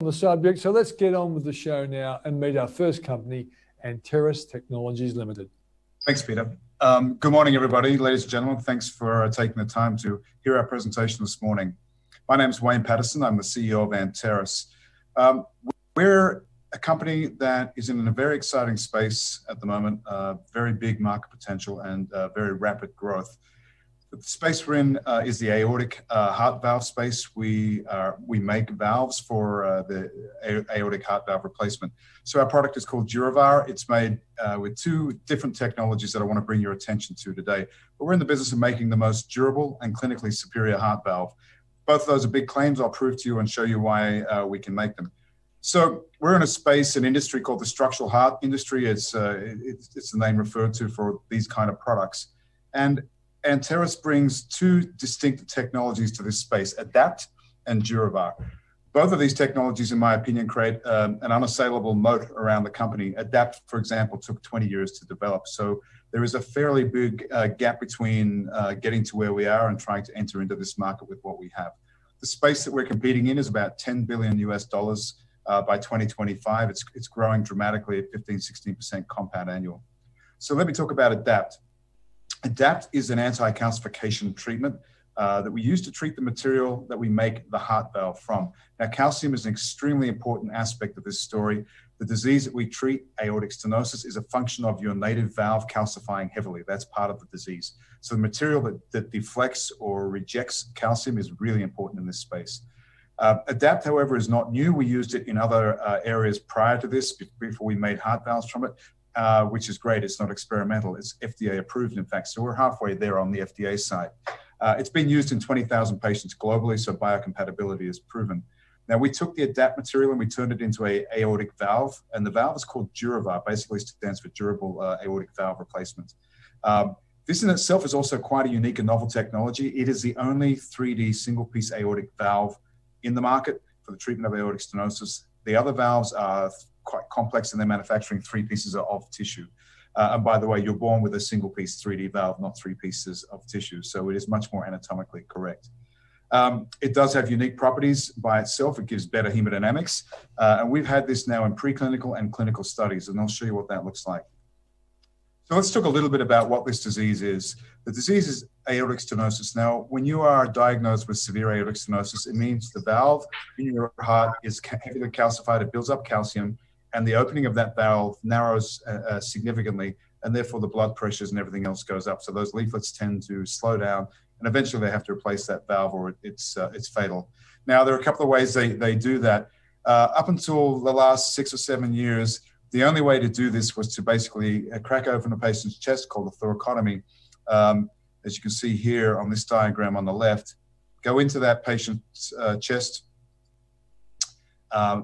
on the subject. So let's get on with the show now and meet our first company, Anteris Technologies Limited. Thanks, Peter. Um, good morning, everybody, ladies and gentlemen. Thanks for uh, taking the time to hear our presentation this morning. My name is Wayne Paterson. I'm the CEO of Anteris. Um, we're a company that is in a very exciting space at the moment, uh, very big market potential and uh, very rapid growth. The space we're in uh, is the aortic uh, heart valve space. We are, we make valves for uh, the aortic heart valve replacement. So our product is called DurAVR. It's made uh, with two different technologies that I want to bring your attention to today. But we're in the business of making the most durable and clinically superior heart valve. Both of those are big claims. I'll prove to you and show you why uh, we can make them. So we're in a space, an industry called the structural heart industry. It's, uh, it's, it's the name referred to for these kind of products. And Anteris brings two distinct technologies to this space, ADAPT and DurAVR. Both of these technologies, in my opinion, create um, an unassailable moat around the company. ADAPT, for example, took 20 years to develop. So there is a fairly big uh, gap between uh, getting to where we are and trying to enter into this market with what we have. The space that we're competing in is about 10 billion US dollars uh, by 2025. It's, it's growing dramatically at 15, 16% compound annual. So let me talk about ADAPT. ADAPT is an anti-calcification treatment uh, that we use to treat the material that we make the heart valve from. Now, calcium is an extremely important aspect of this story. The disease that we treat, aortic stenosis, is a function of your native valve calcifying heavily. That's part of the disease. So the material that, that deflects or rejects calcium is really important in this space. Uh, ADAPT, however, is not new. We used it in other uh, areas prior to this, before we made heart valves from it. Uh, which is great. It's not experimental. It's FDA approved, in fact. So we're halfway there on the FDA side. Uh, it's been used in 20,000 patients globally, so biocompatibility is proven. Now, we took the ADAPT material and we turned it into a aortic valve, and the valve is called DurAVR, basically stands for durable uh, aortic valve replacement. Um, this in itself is also quite a unique and novel technology. It is the only 3D single piece aortic valve in the market for the treatment of aortic stenosis. The other valves are quite complex and they're manufacturing three pieces of tissue. Uh, and by the way, you're born with a single piece 3D valve, not three pieces of tissue. So it is much more anatomically correct. Um, it does have unique properties by itself. It gives better hemodynamics. Uh, and we've had this now in preclinical and clinical studies, and I'll show you what that looks like. So let's talk a little bit about what this disease is. The disease is aortic stenosis. Now, when you are diagnosed with severe aortic stenosis, it means the valve in your heart is heavily calcified. It builds up calcium, and the opening of that valve narrows uh, uh, significantly, and therefore the blood pressures and everything else goes up. So those leaflets tend to slow down, and eventually they have to replace that valve, or it's uh, it's fatal. Now there are a couple of ways they they do that. Uh, up until the last six or seven years, the only way to do this was to basically uh, crack open a patient's chest, called a thoracotomy. Um, as you can see here on this diagram on the left, go into that patient's uh, chest,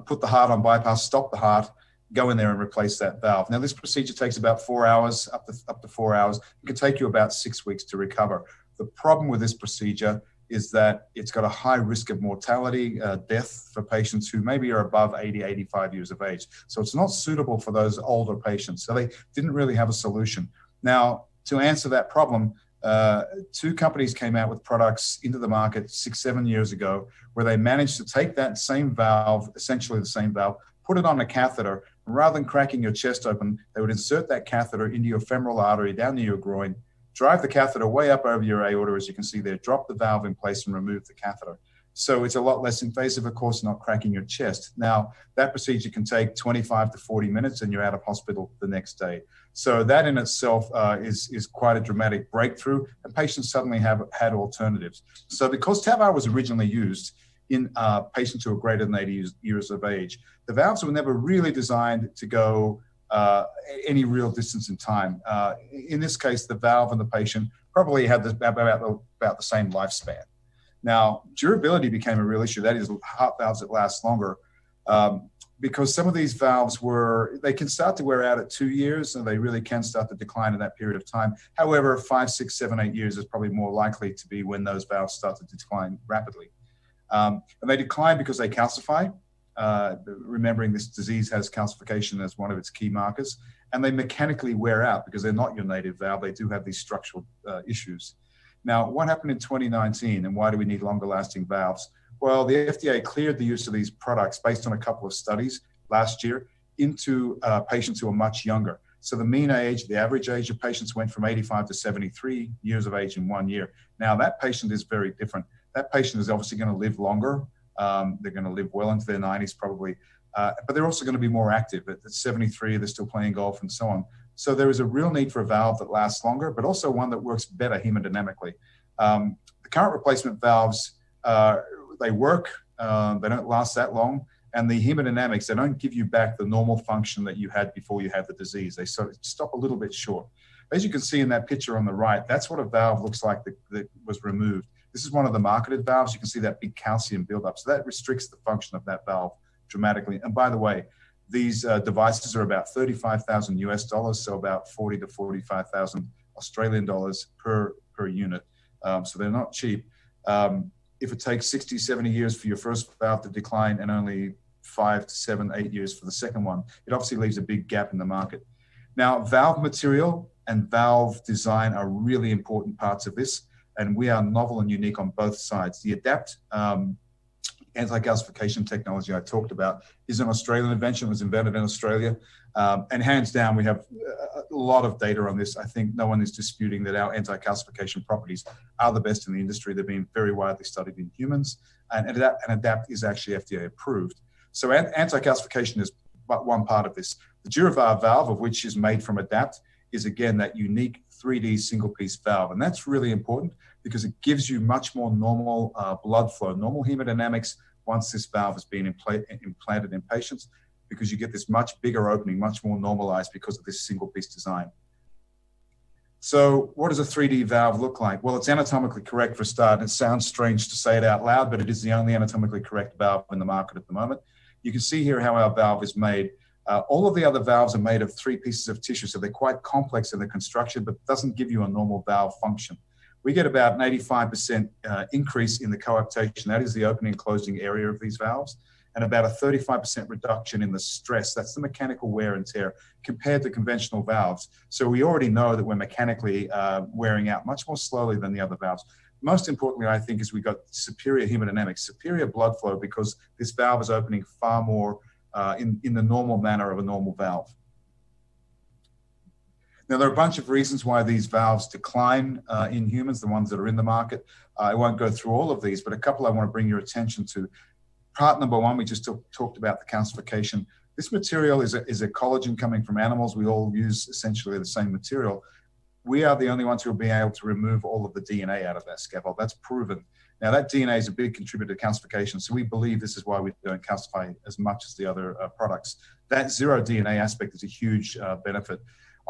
put the heart on bypass, stop the heart, go in there and replace that valve. Now, this procedure takes about four hours, up to, up to four hours. It can take you about six weeks to recover. The problem with this procedure is that it's got a high risk of mortality, uh, death for patients who maybe are above 80, 85 years of age. So it's not suitable for those older patients. So they didn't really have a solution. Now, to answer that problem, uh, two companies came out with products into the market six, seven years ago where they managed to take that same valve, essentially the same valve, put it on a catheter, rather than cracking your chest open, they would insert that catheter into your femoral artery down near your groin, drive the catheter way up over your aorta, as you can see there, drop the valve in place and remove the catheter. So it's a lot less invasive, of course, not cracking your chest. Now, that procedure can take 25 to 40 minutes and you're out of hospital the next day. So that in itself uh, is, is quite a dramatic breakthrough, and patients suddenly have had alternatives. So because TAVR was originally used, in uh, patients who are greater than 80 years, of age. The valves were never really designed to go uh, any real distance in time. Uh, in this case, the valve and the patient probably had the, about, the, about the same lifespan. Now, durability became a real issue. That is, heart valves that last longer. Um, because some of these valves were, they can start to wear out at two years and they really can start to decline in that period of time. However, five, six, seven, eight years is probably more likely to be when those valves start to decline rapidly. Um, and they decline because they calcify. Uh, remembering this disease has calcification as one of its key markers, and they mechanically wear out because they're not your native valve. They do have these structural uh, issues. Now, what happened in 2019, and why do we need longer lasting valves? Well, the FDA cleared the use of these products based on a couple of studies last year into uh, patients who are much younger. So the mean age, the average age of patients went from 85 to 73 years of age in one year. Now that patient is very different. That patient is obviously going to live longer. Um, they're going to live well into their 90s probably, uh, but they're also going to be more active. At 73, they're still playing golf and so on. So there is a real need for a valve that lasts longer, but also one that works better hemodynamically. Um, the current replacement valves, uh, they work, uh, they don't last that long, and the hemodynamics, they don't give you back the normal function that you had before you had the disease. They sort of stop a little bit short. As you can see in that picture on the right, that's what a valve looks like that, that was removed. This is one of the marketed valves. You can see that big calcium buildup. So that restricts the function of that valve dramatically. And by the way, these uh, devices are about 35,000 US dollars, so about 40 to 45,000 Australian dollars per, per unit. Um, so they're not cheap. Um, if it takes 60, 70 years for your first valve to decline and only five to seven, eight years for the second one, it obviously leaves a big gap in the market. Now, valve material and valve design are really important parts of this, and we are novel and unique on both sides. The ADAPT um, anti-calcification technology I talked about is an Australian invention. It was invented in Australia. Um, and hands down, we have a lot of data on this. I think no one is disputing that our anti-calcification properties are the best in the industry. They've been very widely studied in humans, and ADAPT, and ADAPT is actually FDA approved. So anti-calcification is but one part of this. The DurAVR valve, of which is made from ADAPT, is again that unique 3D single piece valve. And that's really important because it gives you much more normal uh, blood flow, normal hemodynamics once this valve has been impl- implanted in patients because you get this much bigger opening, much more normalized because of this single piece design. So, what does a 3D valve look like? Well, it's anatomically correct for a start. And it sounds strange to say it out loud, but it is the only anatomically correct valve in the market at the moment. You can see here how our valve is made. Uh, all of the other valves are made of three pieces of tissue, so they're quite complex in their construction, but doesn't give you a normal valve function. We get about an 85% uh, increase in the coaptation. That is the opening and closing area of these valves and about a 35% reduction in the stress. That's the mechanical wear and tear compared to conventional valves. So we already know that we're mechanically uh, wearing out much more slowly than the other valves. Most importantly, I think, is we got superior hemodynamics, superior blood flow because this valve is opening far more uh, in, in the normal manner of a normal valve. Now, there are a bunch of reasons why these valves decline uh, in humans, the ones that are in the market. Uh, I won't go through all of these, but a couple I want to bring your attention to part number one, we just talked about the calcification. This material is a, is a collagen coming from animals. We all use essentially the same material. We are the only ones who will be able to remove all of the DNA out of that scaffold. That's proven. Now, that DNA is a big contributor to calcification, so we believe this is why we don't calcify as much as the other uh, products. That zero DNA aspect is a huge uh, benefit.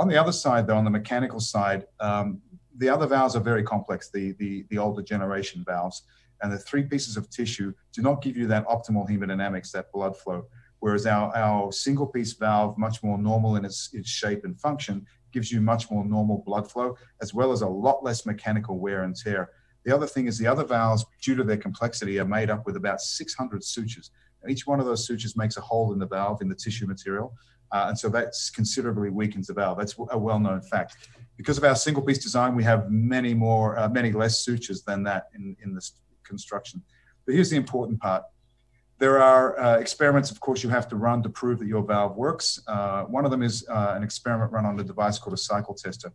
On the other side, though, on the mechanical side, um, the other valves are very complex, the, the, the older generation valves and the three pieces of tissue do not give you that optimal hemodynamics, that blood flow. Whereas our, our single piece valve, much more normal in its, its shape and function, gives you much more normal blood flow, as well as a lot less mechanical wear and tear. The other thing is the other valves, due to their complexity, are made up with about 600 sutures. And each one of those sutures makes a hole in the valve, in the tissue material. Uh, and so that considerably weakens the valve. That's a well-known fact. Because of our single piece design, we have many more, uh, many less sutures than that in, in this construction. But here's the important part. There are uh, experiments, of course, you have to run to prove that your valve works. Uh, one of them is uh, an experiment run on a device called a cycle tester.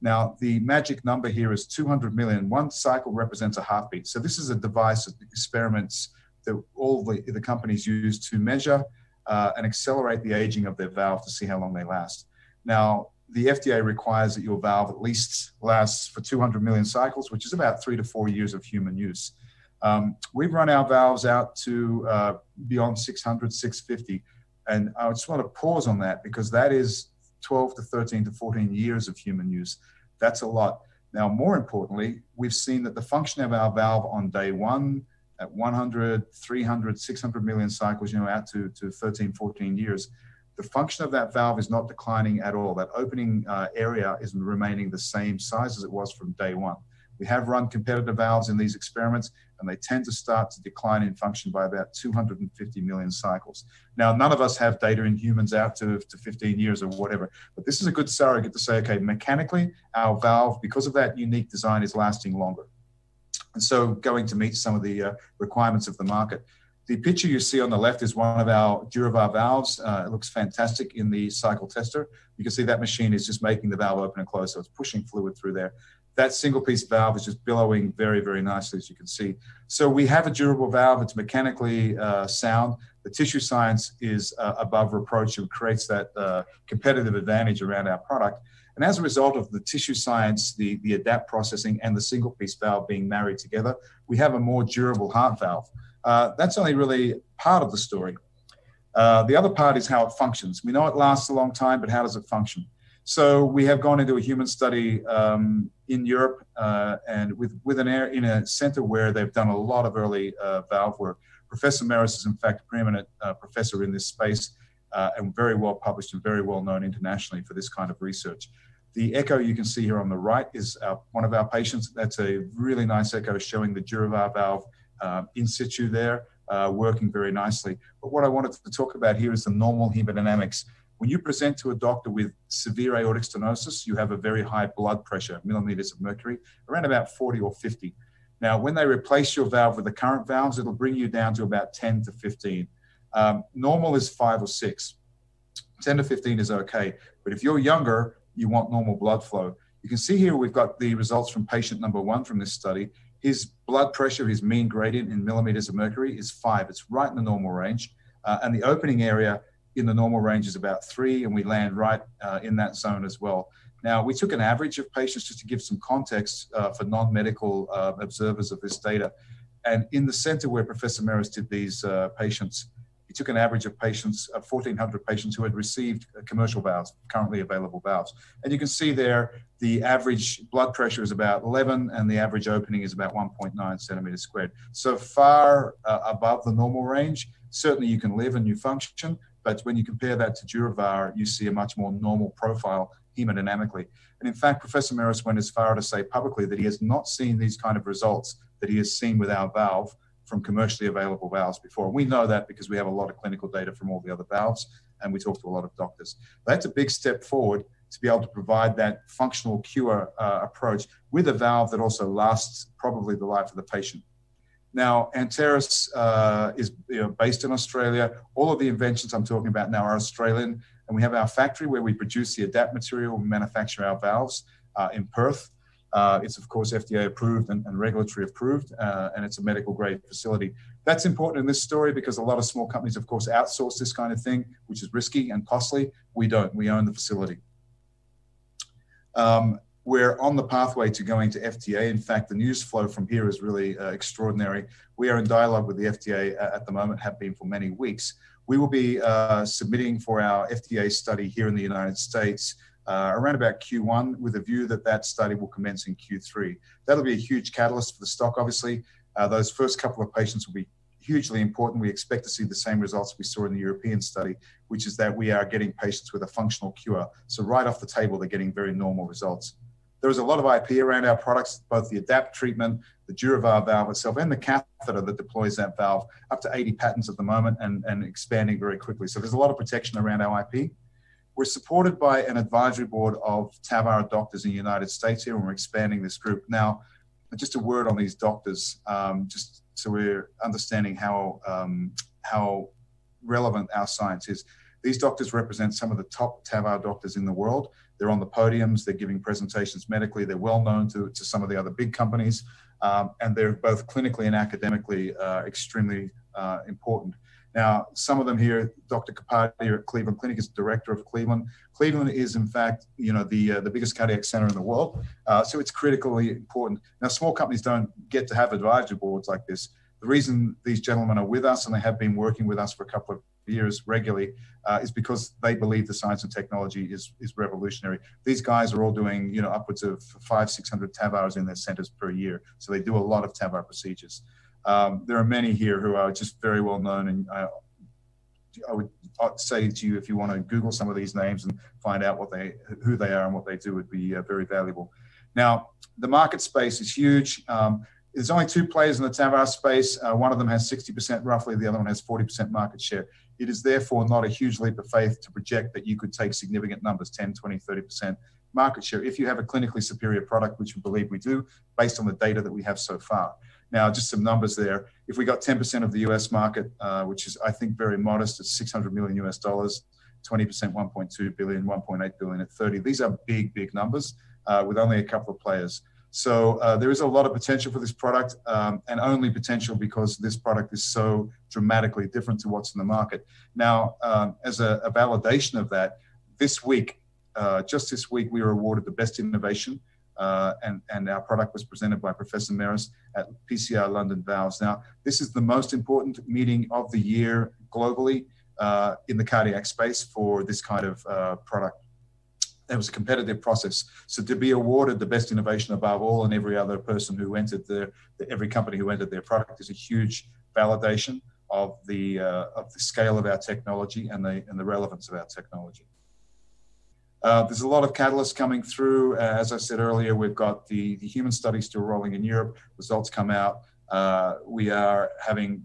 Now, the magic number here is 200 million. One cycle represents a heartbeat. So this is a device that experiments that all the, the companies use to measure uh, and accelerate the aging of their valve to see how long they last. Now, the FDA requires that your valve at least lasts for 200 million cycles, which is about three to four years of human use. Um, we've run our valves out to uh, beyond 600, 650. And I just want to pause on that because that is 12 to 13 to 14 years of human use. That's a lot. Now, more importantly, we've seen that the function of our valve on day one at 100, 300, 600 million cycles, you know, out to, to 13, 14 years, the function of that valve is not declining at all. That opening uh, area is remaining the same size as it was from day one. We have run competitive valves in these experiments, and they tend to start to decline in function by about 250 million cycles. Now, none of us have data in humans out to, to 15 years or whatever, but this is a good surrogate to say, okay, mechanically, our valve, because of that unique design, is lasting longer. And so going to meet some of the uh, requirements of the market. The picture you see on the left is one of our DurAVR valves. Uh, it looks fantastic in the cycle tester. You can see that machine is just making the valve open and close, so it's pushing fluid through there. That single piece valve is just billowing very, very nicely, as you can see. So we have a durable valve. It's mechanically uh, sound. The tissue science is uh, above reproach and creates that uh, competitive advantage around our product. And as a result of the tissue science, the, the adapt processing, and the single piece valve being married together, we have a more durable heart valve. Uh, that's only really part of the story. Uh, the other part is how it functions. We know it lasts a long time, but how does it function? So we have gone into a human study um, in Europe uh, and with, with an air in a center where they've done a lot of early uh, valve work. Professor Maris is in fact a preeminent uh, professor in this space uh, and very well published and very well known internationally for this kind of research. The echo you can see here on the right is our, one of our patients. That's a really nice echo showing the DurAVR valve uh, in situ there, uh, working very nicely. But what I wanted to talk about here is the normal hemodynamics. When you present to a doctor with severe aortic stenosis, you have a very high blood pressure, millimeters of mercury, around about 40 or 50. Now, when they replace your valve with the current valves, it'll bring you down to about 10 to 15. Um, normal is five or six. 10 to 15 is okay. But if you're younger, you want normal blood flow. You can see here we've got the results from patient number one from this study. His blood pressure, his mean gradient in millimeters of mercury is five. It's right in the normal range. Uh, and the opening area in the normal range is about three, and we land right uh, in that zone as well. Now, we took an average of patients just to give some context uh, for non medical uh, observers of this data. And in the center where Professor Merris did these uh, patients, he took an average of patients, of 1,400 patients who had received commercial valves, currently available valves. And you can see there the average blood pressure is about 11 and the average opening is about 1.9 centimeters squared. So far uh, above the normal range. Certainly you can live and you function, but when you compare that to DurAVR, you see a much more normal profile hemodynamically. And in fact, Professor Merris went as far to say publicly that he has not seen these kind of results that he has seen with our valve from commercially available valves before. We know that because we have a lot of clinical data from all the other valves and we talk to a lot of doctors. That's a big step forward to be able to provide that functional cure uh, approach with a valve that also lasts probably the life of the patient. Now, Anteris uh, is you know, based in Australia. All of the inventions I'm talking about now are Australian, and we have our factory where we produce the adapt material, we manufacture our valves uh, in Perth. Uh, it's of course FDA approved and, and regulatory approved, uh, and it's a medical grade facility. That's important in this story because a lot of small companies, of course, outsource this kind of thing, which is risky and costly. We don't. We own the facility. Um, we're on the pathway to going to FDA. In fact, the news flow from here is really uh, extraordinary. We are in dialogue with the FDA uh, at the moment, have been for many weeks. We will be uh, submitting for our FDA study here in the United States uh, around about Q1 with a view that that study will commence in Q3. That'll be a huge catalyst for the stock, obviously. Uh, those first couple of patients will be hugely important. We expect to see the same results we saw in the European study, which is that we are getting patients with a functional cure. So right off the table, they're getting very normal results. There is a lot of IP around our products, both the ADAPT treatment, the DurAVR valve itself, and the catheter that deploys that valve, up to 80 patents at the moment and, and expanding very quickly. So there's a lot of protection around our IP. We're supported by an advisory board of TAVR doctors in the United States here, and we're expanding this group. Now, just a word on these doctors, um, just so we're understanding how, um, how relevant our science is. These doctors represent some of the top TAVR doctors in the world. They're on the podiums, they're giving presentations medically, they're well known to, to some of the other big companies, um, and they're both clinically and academically uh, extremely uh, important. Now, some of them here, Dr. Kapadia at Cleveland Clinic is director of Cleveland. Cleveland is, in fact, you know, the uh, the biggest cardiac center in the world, uh, so it's critically important. Now, small companies don't get to have advisory boards like this. The reason these gentlemen are with us and they have been working with us for a couple of years regularly uh, is because they believe the science and technology is is revolutionary. These guys are all doing, you know, upwards of five, six hundred TAVRs in their centers per year, so they do a lot of TAVR procedures. Um, there are many here who are just very well known, and I, I would say to you if you want to Google some of these names and find out what they, who they are and what they do, would be uh, very valuable. Now, the market space is huge. Um, there's only two players in the TAVR space. Uh, one of them has 60% roughly, the other one has 40% market share. It is therefore not a huge leap of faith to project that you could take significant numbers, 10, 20, 30% market share if you have a clinically superior product, which we believe we do based on the data that we have so far. Now, just some numbers there. If we got 10% of the US market, uh, which is, I think, very modest, it's 600 million US dollars, 20%, 1.2 billion, 1.8 billion at 30. These are big, big numbers uh, with only a couple of players. So uh, there is a lot of potential for this product, um, and only potential because this product is so dramatically different to what's in the market. Now, um, as a, a, validation of that, this week, uh, just this week, we were awarded the best innovation, uh, and, and our product was presented by Professor Meris at PCR London Valves. Now, this is the most important meeting of the year globally uh, in the cardiac space for this kind of uh, product it was a competitive process. So to be awarded the best innovation above all and every other person who entered their, every company who entered their product is a huge validation of the uh, of the scale of our technology and the and the relevance of our technology. Uh, there's a lot of catalysts coming through. Uh, as I said earlier, we've got the, the human study still rolling in Europe. Results come out. Uh, we are having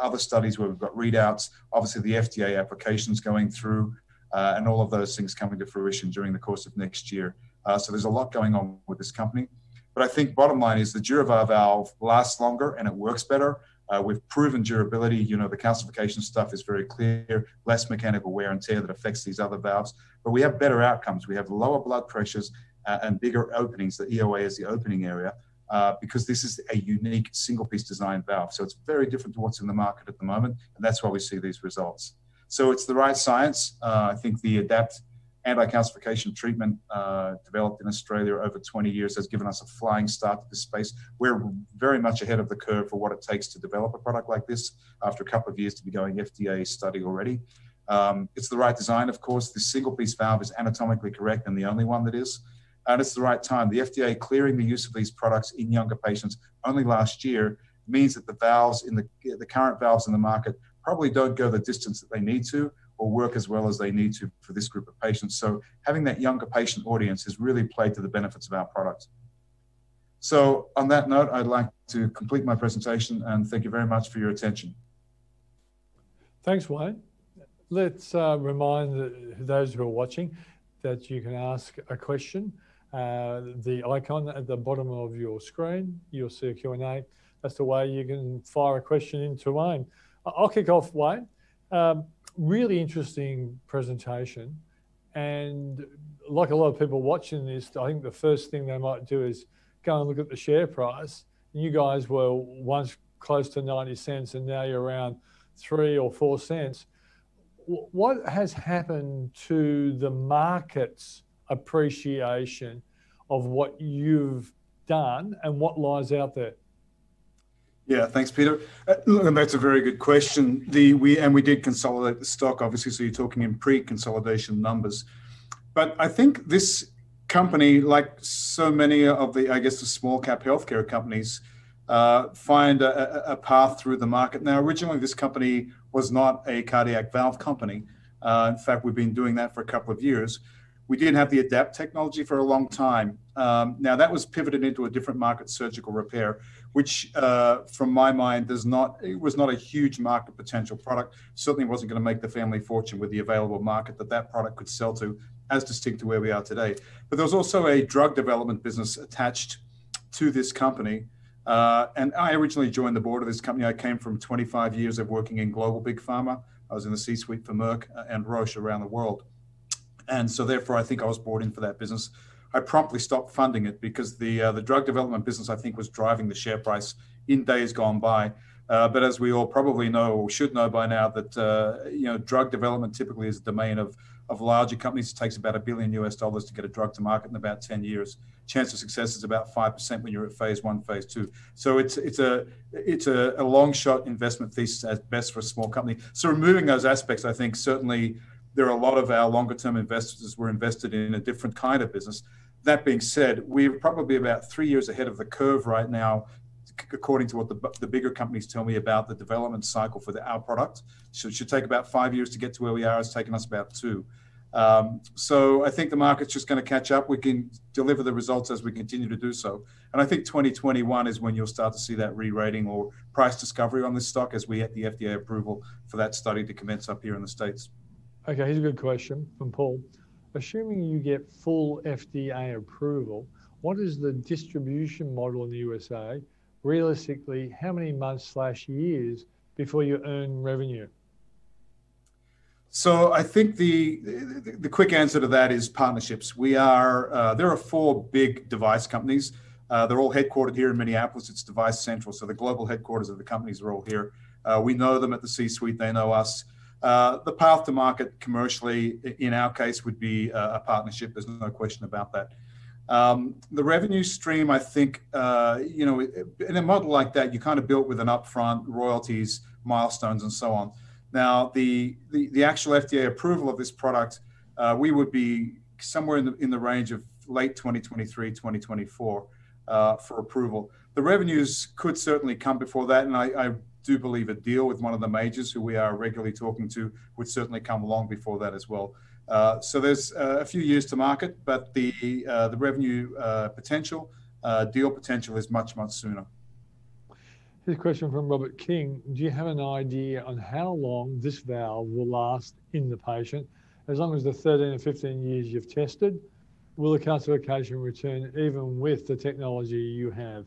other studies where we've got readouts. Obviously, the FDA applications going through uh, and all of those things coming to fruition during the course of next year. Uh, so there's a lot going on with this company. But I think bottom line is the DurAVR valve lasts longer and it works better. Uh, we've proven durability. You know, the calcification stuff is very clear, less mechanical wear and tear that affects these other valves. But we have better outcomes. We have lower blood pressures uh, and bigger openings. The EOA is the opening area. Uh, because this is a unique single piece design valve. So it's very different to what's in the market at the moment, and that's why we see these results. So it's the right science. Uh, I think the ADAPT anti-calcification treatment uh, developed in Australia over 20 years has given us a flying start to this space. We're very much ahead of the curve for what it takes to develop a product like this after a couple of years to be going FDA study already. Um, it's the right design, of course. This single piece valve is anatomically correct and the only one that is. And it's the right time. The FDA clearing the use of these products in younger patients only last year means that the valves in the, the current valves in the market probably don't go the distance that they need to or work as well as they need to for this group of patients. So having that younger patient audience has really played to the benefits of our product. So on that note, I'd like to complete my presentation and thank you very much for your attention. Thanks, Wayne. Let's uh, remind those who are watching that you can ask a question. Uh, the icon at the bottom of your screen, you'll see a Q&A. That's the way you can fire a question into Wayne. I'll kick off, Wayne. Um, really interesting presentation. And like a lot of people watching this, I think the first thing they might do is go and look at the share price. And You guys were once close to 90 cents and now you're around three or four cents. What has happened to the market's appreciation of what you've done and what lies out there? Yeah, thanks, Peter. Uh, and that's a very good question. The we and we did consolidate the stock, obviously. So you're talking in pre-consolidation numbers, but I think this company, like so many of the, I guess, the small cap healthcare companies, uh, find a, a, path through the market. Now, originally, this company was not a cardiac valve company. Uh, in fact, we've been doing that for a couple of years. We did have the ADAPT technology for a long time. Um, now, that was pivoted into a different market, surgical repair which, uh, from my mind, does not it was not a huge market potential product. Certainly wasn't going to make the family fortune with the available market that that product could sell to, as distinct to where we are today. But there was also a drug development business attached to this company. Uh, and I originally joined the board of this company. I came from 25 years of working in global big pharma. I was in the C-suite for Merck and Roche around the world. And so, therefore, I think I was brought in for that business. I promptly stopped funding it because the uh, the drug development business I think was driving the share price in days gone by. Uh, but as we all probably know or should know by now, that uh, you know drug development typically is a domain of of larger companies. It takes about a billion US dollars to get a drug to market in about 10 years. Chance of success is about five percent when you're at phase one, phase two. So it's it's a it's a, a long shot investment thesis at best for a small company. So removing those aspects, I think certainly there are a lot of our longer term investors were invested in a different kind of business that being said, we're probably about three years ahead of the curve right now, according to what the, the bigger companies tell me about the development cycle for the, our product. So it should take about five years to get to where we are. It's taken us about two. Um, so I think the market's just going to catch up. We can deliver the results as we continue to do so. And I think 2021 is when you'll start to see that re-rating or price discovery on this stock as we get the FDA approval for that study to commence up here in the States. Okay, here's a good question from Paul. Assuming you get full FDA approval, what is the distribution model in the USA? Realistically, how many months slash years before you earn revenue? So I think the, the, the quick answer to that is partnerships. We are uh, there are four big device companies. Uh, they're all headquartered here in Minneapolis. It's Device Central, so the global headquarters of the companies are all here. Uh, we know them at the C-suite; they know us. Uh, the path to market commercially, in our case, would be a, a partnership. There's no question about that. Um, the revenue stream, I think, uh, you know, in a model like that, you kind of built with an upfront royalties, milestones, and so on. Now, the the, the actual FDA approval of this product, uh, we would be somewhere in the in the range of late 2023, 2024 uh, for approval. The revenues could certainly come before that, and I, I do believe a deal with one of the majors who we are regularly talking to would certainly come along before that as well. Uh, so there's uh, a few years to market, but the uh, the revenue uh, potential, uh, deal potential is much much sooner. Here's a question from Robert King. Do you have an idea on how long this valve will last in the patient? As long as the 13 or 15 years you've tested, will the calcification return even with the technology you have?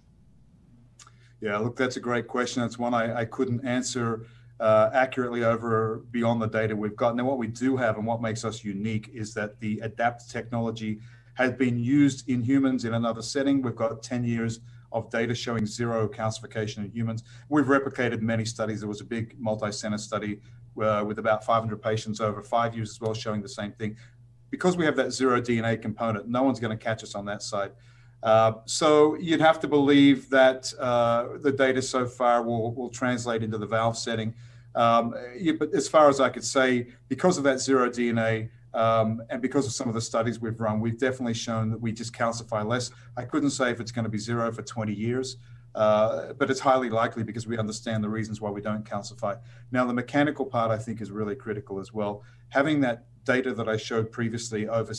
Yeah, look, that's a great question. That's one I, I couldn't answer uh, accurately over beyond the data we've got. Now, what we do have and what makes us unique is that the ADAPT technology has been used in humans in another setting. We've got 10 years of data showing zero calcification in humans. We've replicated many studies. There was a big multi-center study uh, with about 500 patients over five years as well, showing the same thing. Because we have that zero DNA component, no one's going to catch us on that side. Uh, so you'd have to believe that uh, the data so far will, will translate into the valve setting. Um, yeah, but as far as I could say, because of that zero DNA um, and because of some of the studies we've run, we've definitely shown that we just calcify less. I couldn't say if it's going to be zero for 20 years, uh, but it's highly likely because we understand the reasons why we don't calcify. Now, the mechanical part I think is really critical as well. Having that data that I showed previously over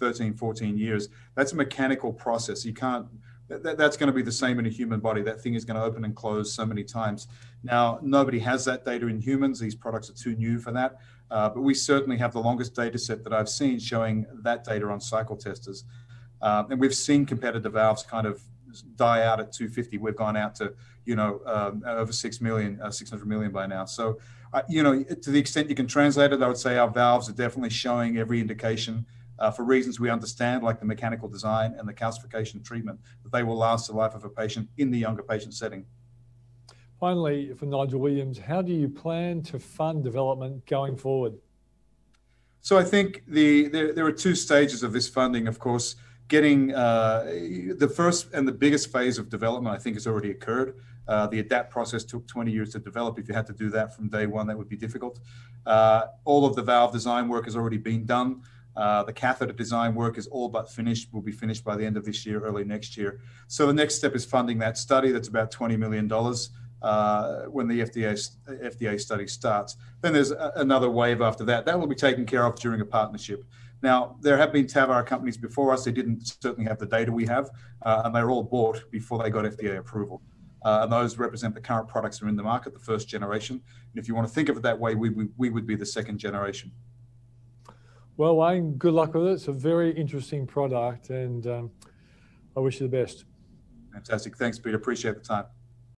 13, 14 years, that's a mechanical process. You can't, that, that's going to be the same in a human body. That thing is going to open and close so many times. Now, nobody has that data in humans. These products are too new for that. Uh, but we certainly have the longest data set that I've seen showing that data on cycle testers. Uh, and we've seen competitive valves kind of die out at 250. We've gone out to, you know, um, over 6 million, uh, 600 million by now. So, uh, you know, to the extent you can translate it, I would say our valves are definitely showing every indication uh, for reasons we understand, like the mechanical design and the calcification treatment, that they will last the life of a patient in the younger patient setting. Finally, for Nigel Williams, how do you plan to fund development going forward? So I think the there, there are two stages of this funding. Of course, getting uh, the first and the biggest phase of development, I think, has already occurred. Uh, the adapt process took 20 years to develop. If you had to do that from day one, that would be difficult. Uh, all of the valve design work has already been done. Uh, the catheter design work is all but finished, will be finished by the end of this year, early next year. So the next step is funding that study. That's about $20 million uh, when the FDA, FDA study starts. Then there's a, another wave after that. That will be taken care of during a partnership. Now, there have been TAVR companies before us. They didn't certainly have the data we have, uh, and they were all bought before they got FDA approval. Uh, and those represent the current products that are in the market, the first generation. And if you want to think of it that way, we, we, we would be the second generation. Well, Wayne, good luck with it. It's a very interesting product, and um, I wish you the best. Fantastic. Thanks, Peter. Appreciate the time.